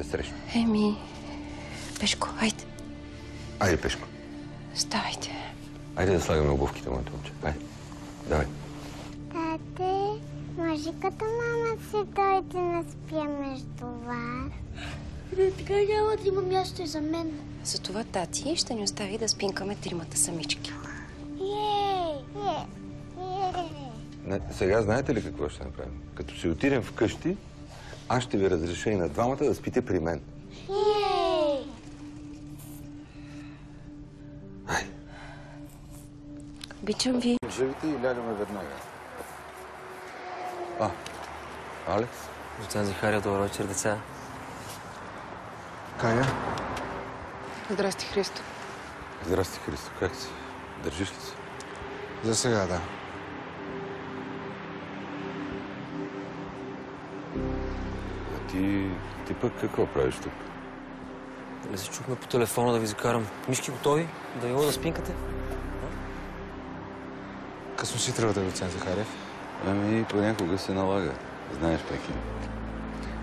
ще срещна. Еми, Пешко, айде. Айде, Пешко. Ставайте. Айде да слагаме обувките, моето момче. Айде. Давай. Тате, може като мама си дойде на спя между вас? Не, така няма да има място и за мен. Затова тати ще ни остави да спинкаме тримата самички. Ей! Е, е. Не, сега знаете ли какво ще направим? Като си отидем вкъщи, аз ще ви разреша и на двамата да спите при мен. Обичам ви. Живите и лягаме веднага. А, Алекс? Доцент Захария, добър вечер, деца. Кая? Здрасти, Христо. Здрасти, Христо. Как си? Държиш ли се? За сега, да. Ти, ти пък какво правиш тук? Дали се чухме по телефона да ви закарам? Мишки готови? Да ви да спинкате? Късно си тръгвате, доцент Захарев. Ами, понякога се налага. Знаеш, Пеки.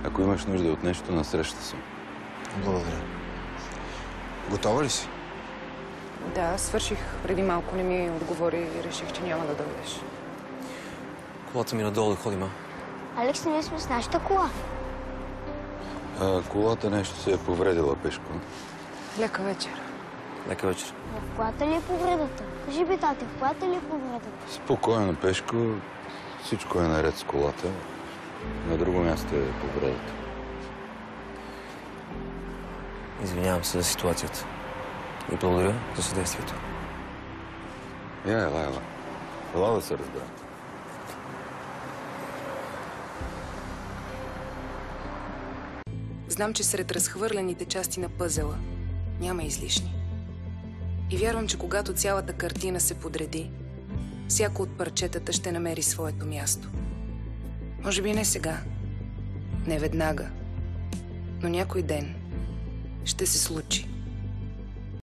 Ако имаш нужда от нещо, насреща съм. Благодаря. Готова ли си? Да, свърших. Преди малко не ми отговори и реших, че няма да дойдеш. Колата ми надолу да ходим, а? Алекс, ние сме с нашата кола. А, колата нещо се е повредила, Пешко. Лека вечер. Лека вечер. В колата ли е повредата? Кажи бе, тате, в колата ли е повредата? Спокойно, Пешко. Всичко е наред с колата. На друго място е повредата. Извинявам се за ситуацията. И благодаря за съдействието. Я, ела, ела. Ела да се разберем. Знам, че сред разхвърлените части на пъзела няма излишни. И вярвам, че когато цялата картина се подреди, всяко от парчетата ще намери своето място. Може би не сега, не веднага, но някой ден ще се случи.